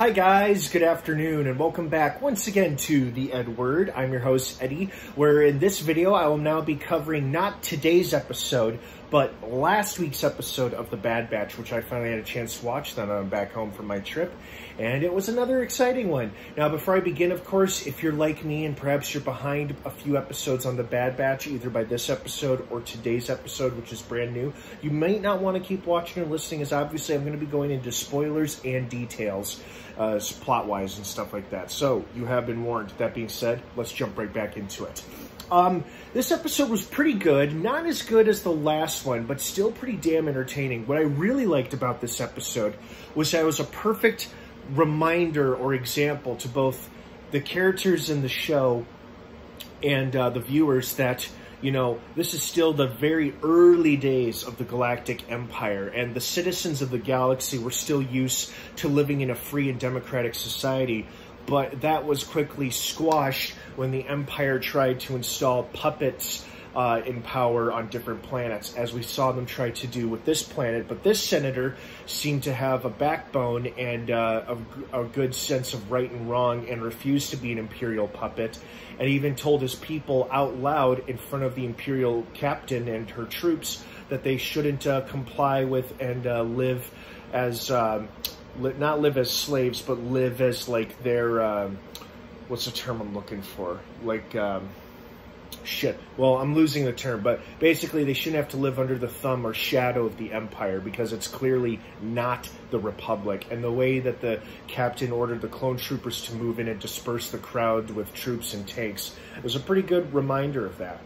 Hi guys, good afternoon and welcome back once again to The Ed Word. I'm your host Eddie, where in this video I will now be covering not today's episode, but last week's episode of The Bad Batch, which I finally had a chance to watch then I'm back home from my trip, and it was another exciting one. Now before I begin, of course, if you're like me and perhaps you're behind a few episodes on The Bad Batch, either by this episode or today's episode, which is brand new, you might not want to keep watching or listening as obviously I'm going to be going into spoilers and details uh, plot-wise and stuff like that. So, you have been warned. That being said, let's jump right back into it. Um, this episode was pretty good. Not as good as the last one, but still pretty damn entertaining. What I really liked about this episode was that it was a perfect reminder or example to both the characters in the show and uh, the viewers that you know, this is still the very early days of the Galactic Empire, and the citizens of the galaxy were still used to living in a free and democratic society. But that was quickly squashed when the Empire tried to install puppets uh, in power on different planets, as we saw them try to do with this planet. But this senator seemed to have a backbone and uh, a, a good sense of right and wrong and refused to be an Imperial puppet, and even told his people out loud in front of the Imperial captain and her troops that they shouldn't uh, comply with and uh, live as, um, li not live as slaves, but live as like their, um, what's the term I'm looking for? Like, um, shit. Well, I'm losing the term, but basically they shouldn't have to live under the thumb or shadow of the Empire because it's clearly not the Republic. And the way that the captain ordered the clone troopers to move in and disperse the crowd with troops and tanks was a pretty good reminder of that.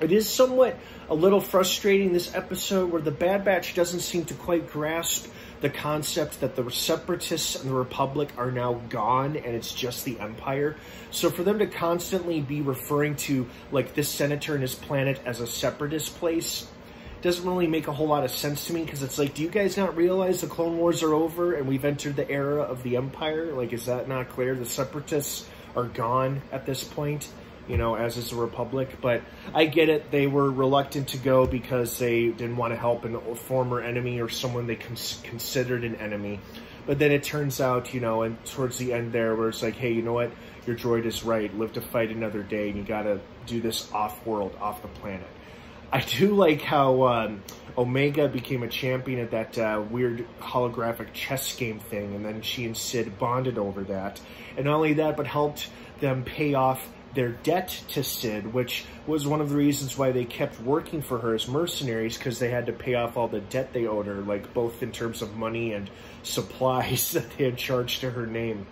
It is somewhat a little frustrating this episode where the Bad Batch doesn't seem to quite grasp the concept that the separatists and the republic are now gone and it's just the empire. So for them to constantly be referring to like this senator and his planet as a separatist place doesn't really make a whole lot of sense to me because it's like, do you guys not realize the Clone Wars are over and we've entered the era of the Empire? Like, is that not clear? The separatists are gone at this point you know, as is the Republic. But I get it. They were reluctant to go because they didn't want to help a former enemy or someone they cons considered an enemy. But then it turns out, you know, and towards the end there, where it's like, hey, you know what? Your droid is right. Live to fight another day, and you got to do this off-world, off the planet. I do like how um, Omega became a champion at that uh, weird holographic chess game thing, and then she and Cid bonded over that. And not only that, but helped them pay off their debt to Cid, which was one of the reasons why they kept working for her as mercenaries, because they had to pay off all the debt they owed her, like both in terms of money and supplies that they had charged to her name.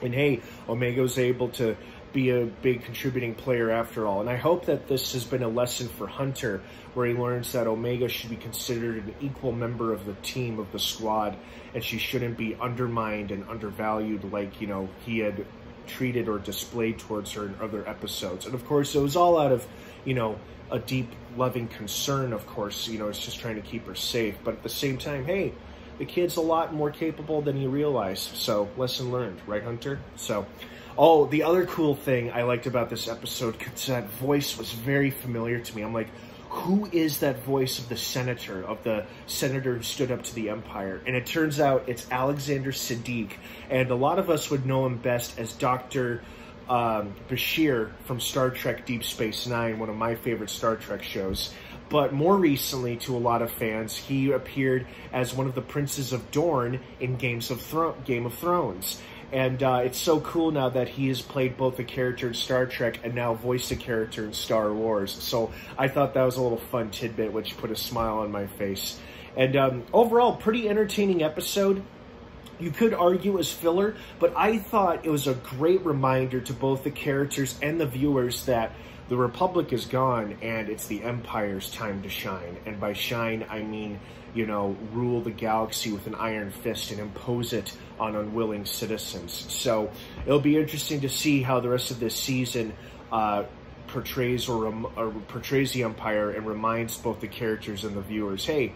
And hey, Omega was able to be a big contributing player after all. And I hope that this has been a lesson for Hunter, where he learns that Omega should be considered an equal member of the team, of the squad, and she shouldn't be undermined and undervalued like, you know, he had treated or displayed towards her in other episodes. And of course, it was all out of, you know, a deep, loving concern, of course. You know, it's just trying to keep her safe. But at the same time, hey, the kid's a lot more capable than you realize. So, lesson learned, right, Hunter? So, oh, the other cool thing I liked about this episode, because that voice was very familiar to me. I'm like, who is that voice of the senator, of the senator who stood up to the empire? And it turns out it's Alexander Siddig. And a lot of us would know him best as Dr. Um, Bashir from Star Trek Deep Space Nine, one of my favorite Star Trek shows. But more recently, to a lot of fans, he appeared as one of the princes of Dorne in Games of Thro Game of Thrones. And uh, it's so cool now that he has played both a character in Star Trek and now voiced a character in Star Wars. So I thought that was a little fun tidbit, which put a smile on my face. And um, overall, pretty entertaining episode. You could argue as filler, but I thought it was a great reminder to both the characters and the viewers that the Republic is gone and it's the Empire's time to shine. And by shine, I mean, you know, rule the galaxy with an iron fist and impose it on unwilling citizens. So it'll be interesting to see how the rest of this season uh, portrays or, or portrays the Empire and reminds both the characters and the viewers, hey,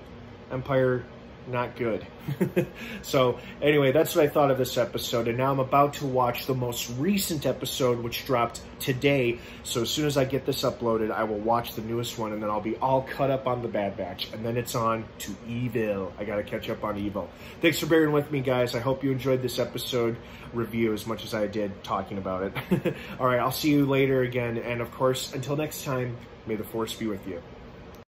Empire not good. so anyway, that's what I thought of this episode, and now I'm about to watch the most recent episode, which dropped today. So as soon as I get this uploaded, I will watch the newest one, and then I'll be all cut up on the Bad Batch, and then it's on to Evil. I gotta catch up on Evil. Thanks for bearing with me, guys. I hope you enjoyed this episode review as much as I did talking about it. all right, I'll see you later again, and of course, until next time, may the Force be with you.